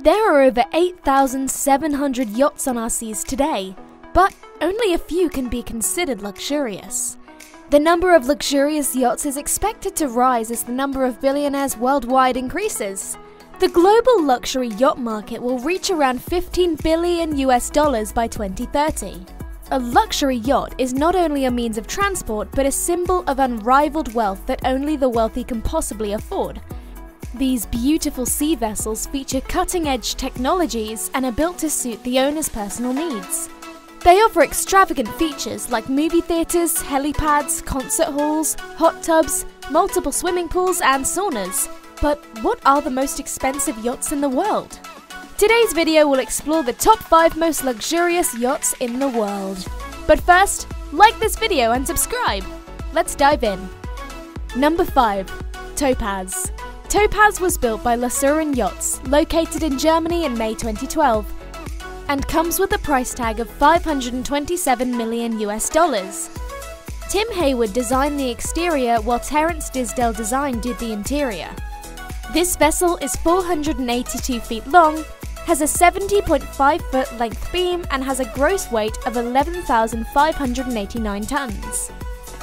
There are over 8,700 yachts on our seas today, but only a few can be considered luxurious. The number of luxurious yachts is expected to rise as the number of billionaires worldwide increases. The global luxury yacht market will reach around 15 billion US dollars by 2030. A luxury yacht is not only a means of transport but a symbol of unrivaled wealth that only the wealthy can possibly afford. These beautiful sea vessels feature cutting edge technologies and are built to suit the owner's personal needs. They offer extravagant features like movie theatres, helipads, concert halls, hot tubs, multiple swimming pools, and saunas. But what are the most expensive yachts in the world? Today's video will explore the top 5 most luxurious yachts in the world. But first, like this video and subscribe! Let's dive in. Number 5. Topaz. Topaz was built by Lürssen Yachts, located in Germany in May 2012, and comes with a price tag of 527 million US dollars. Tim Heywood designed the exterior while Terence Disdale Design did the interior. This vessel is 482 feet long, has a 70.5 foot length beam, and has a gross weight of 11,589 tons.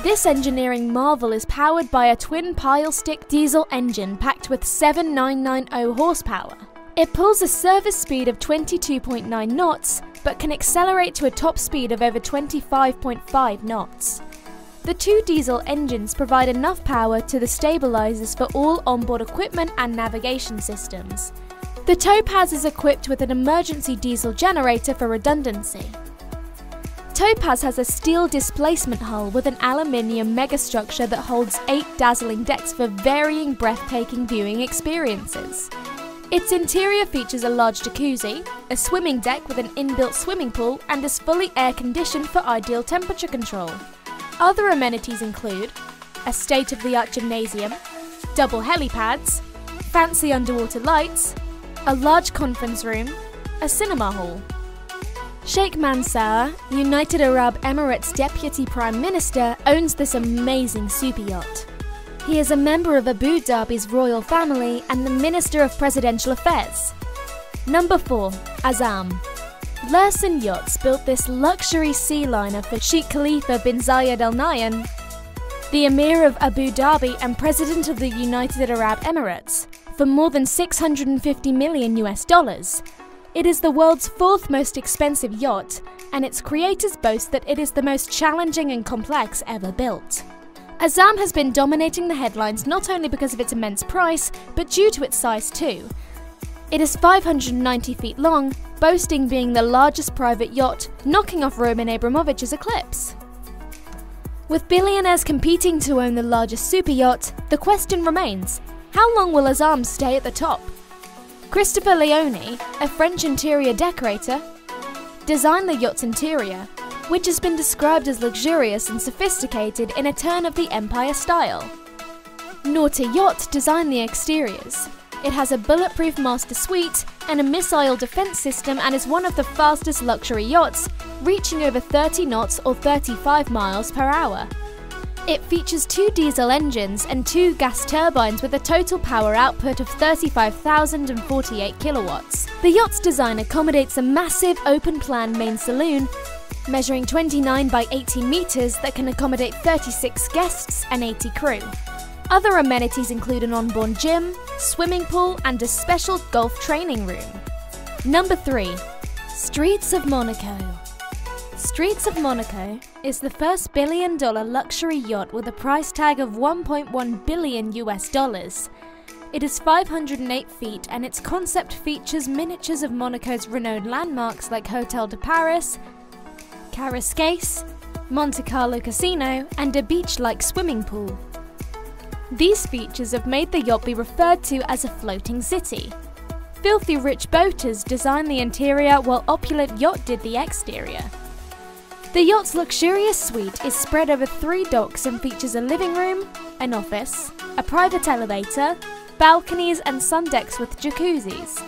This engineering marvel is powered by a twin Pielstick diesel engine packed with 7990 horsepower. It pulls a service speed of 22.9 knots, but can accelerate to a top speed of over 25.5 knots. The two diesel engines provide enough power to the stabilizers for all onboard equipment and navigation systems. The Topaz is equipped with an emergency diesel generator for redundancy. Topaz has a steel displacement hull with an aluminium megastructure that holds eight dazzling decks for varying breathtaking viewing experiences. Its interior features a large jacuzzi, a swimming deck with an inbuilt swimming pool, and is fully air conditioned for ideal temperature control. Other amenities include a state of the art gymnasium, double helipads, fancy underwater lights, a large conference room, a cinema hall. Sheikh Mansour, United Arab Emirates Deputy Prime Minister, owns this amazing super yacht. He is a member of Abu Dhabi's royal family and the Minister of Presidential Affairs. Number 4. Azzam. Lürssen Yachts built this luxury sea liner for Sheikh Khalifa bin Zayed Al Nahyan, the Emir of Abu Dhabi and President of the United Arab Emirates, for more than 650 million US dollars. It is the world's fourth most expensive yacht, and its creators boast that it is the most challenging and complex ever built. Azzam has been dominating the headlines not only because of its immense price, but due to its size too. It is 590 feet long, boasting being the largest private yacht, knocking off Roman Abramovich's Eclipse. With billionaires competing to own the largest super yacht, the question remains how long will Azzam stay at the top? Christophe Leoni, a French interior decorator, designed the yacht's interior, which has been described as luxurious and sophisticated in a turn of the Empire style. Nauta Yacht designed the exteriors. It has a bulletproof master suite and a missile defense system and is one of the fastest luxury yachts, reaching over 30 knots or 35 miles per hour. It features two diesel engines and two gas turbines with a total power output of 35,048 kilowatts. The yacht's design accommodates a massive open plan main saloon measuring 29 by 18 metres that can accommodate 36 guests and 80 crew. Other amenities include an onboard gym, swimming pool, and a special golf training room. Number 3. Streets of Monaco. Streets of Monaco is the first billion dollar luxury yacht with a price tag of 1.1 billion US dollars. It is 508 feet and its concept features miniatures of Monaco's renowned landmarks like Hotel de Paris, Carrascaisse, Monte Carlo Casino, and a beach like swimming pool. These features have made the yacht be referred to as a floating city. Filthy rich boaters designed the interior while Opulent Yacht did the exterior. The yacht's luxurious suite is spread over three docks and features a living room, an office, a private elevator, balconies, and sun decks with jacuzzis.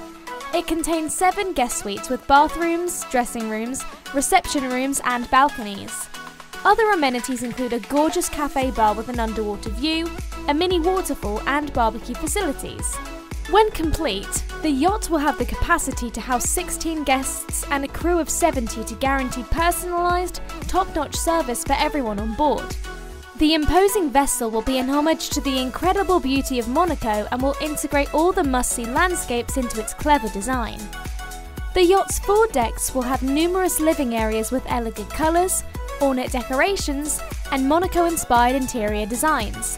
It contains seven guest suites with bathrooms, dressing rooms, reception rooms, and balconies. Other amenities include a gorgeous cafe bar with an underwater view, a mini waterfall, and barbecue facilities. When complete, The yacht will have the capacity to house 16 guests and a crew of 70 to guarantee personalised, top notch service for everyone on board. The imposing vessel will be an homage to the incredible beauty of Monaco and will integrate all the must see landscapes into its clever design. The yacht's four decks will have numerous living areas with elegant colours, ornate decorations, and Monaco inspired interior designs.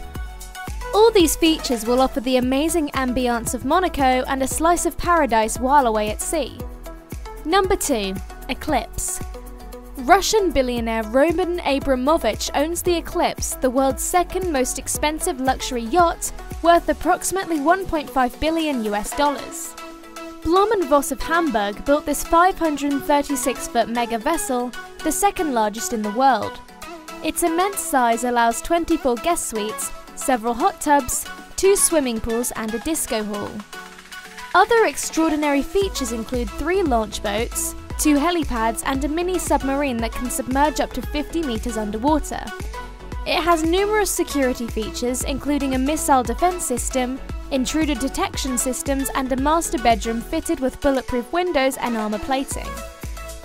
All these features will offer the amazing ambiance of Monaco and a slice of paradise while away at sea. Number 2 Eclipse. Russian billionaire Roman Abramovich owns the Eclipse, the world's second most expensive luxury yacht, worth approximately 1.5 billion US dollars. Blohm and Voss of Hamburg built this 536 foot mega vessel, the second largest in the world. Its immense size allows 24 guest suites several hot tubs, two swimming pools, and a disco hall. Other extraordinary features include three launch boats, two helipads, and a mini submarine that can submerge up to 50 metres underwater. It has numerous security features, including a missile defence system, intruder detection systems, and a master bedroom fitted with bulletproof windows and armour plating.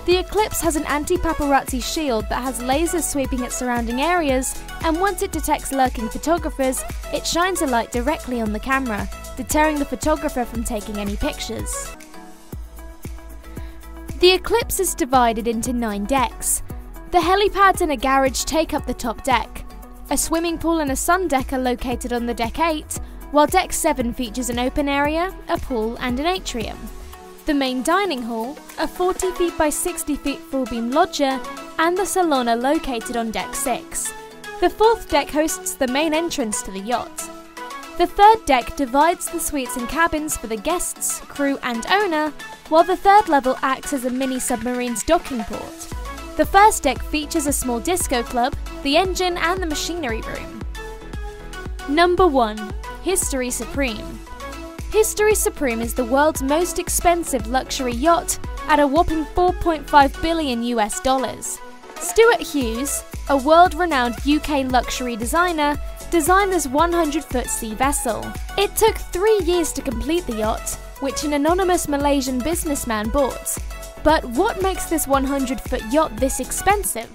The Eclipse has an anti-paparazzi shield that has lasers sweeping its surrounding areas, and once it detects lurking photographers, it shines a light directly on the camera, deterring the photographer from taking any pictures. The Eclipse is divided into nine decks. The helipads and a garage take up the top deck. A swimming pool and a sun deck are located on the deck 8, while deck 7 features an open area, a pool, and an atrium the main dining hall, a 40 feet by 60 feet full beam loggia, and the salon are located on deck 6. The fourth deck hosts the main entrance to the yacht. The third deck divides the suites and cabins for the guests, crew, and owner, while the third level acts as a mini submarine's docking port. The first deck features a small disco club, the engine, and the machinery room. Number 1 History Supreme History Supreme is the world's most expensive luxury yacht at a whopping 4.5 billion US dollars. Stuart Hughes, a world renowned UK luxury designer, designed this 100 foot sea vessel. It took three years to complete the yacht, which an anonymous Malaysian businessman bought. But what makes this 100 foot yacht this expensive?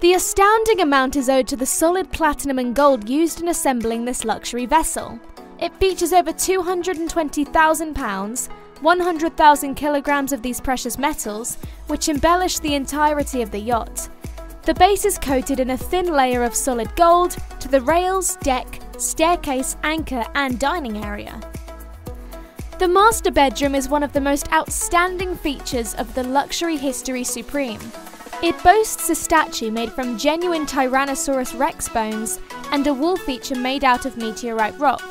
The astounding amount is owed to the solid platinum and gold used in assembling this luxury vessel. It features over £220,000, 100,000 kilograms of these precious metals, which embellish the entirety of the yacht. The base is coated in a thin layer of solid gold to the rails, deck, staircase, anchor, and dining area. The master bedroom is one of the most outstanding features of the luxury history supreme. It boasts a statue made from genuine Tyrannosaurus rex bones and a wall feature made out of meteorite rock.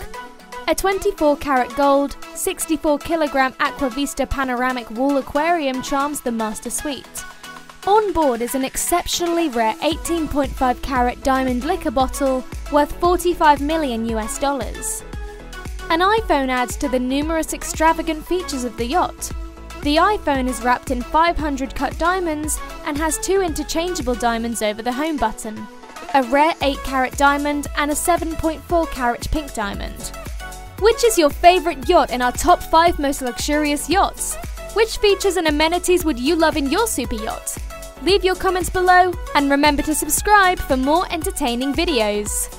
A 24 carat gold, 64 kilogram Aquavista panoramic wall aquarium charms the master suite. On board is an exceptionally rare 18.5 carat diamond liquor bottle worth 45 million US dollars. An iPhone adds to the numerous extravagant features of the yacht. The iPhone is wrapped in 500 cut diamonds and has two interchangeable diamonds over the home button, a rare 8 carat diamond and a 7.4 carat pink diamond. Which is your favourite yacht in our top 5 most luxurious yachts? Which features and amenities would you love in your super yacht? Leave your comments below and remember to subscribe for more entertaining videos.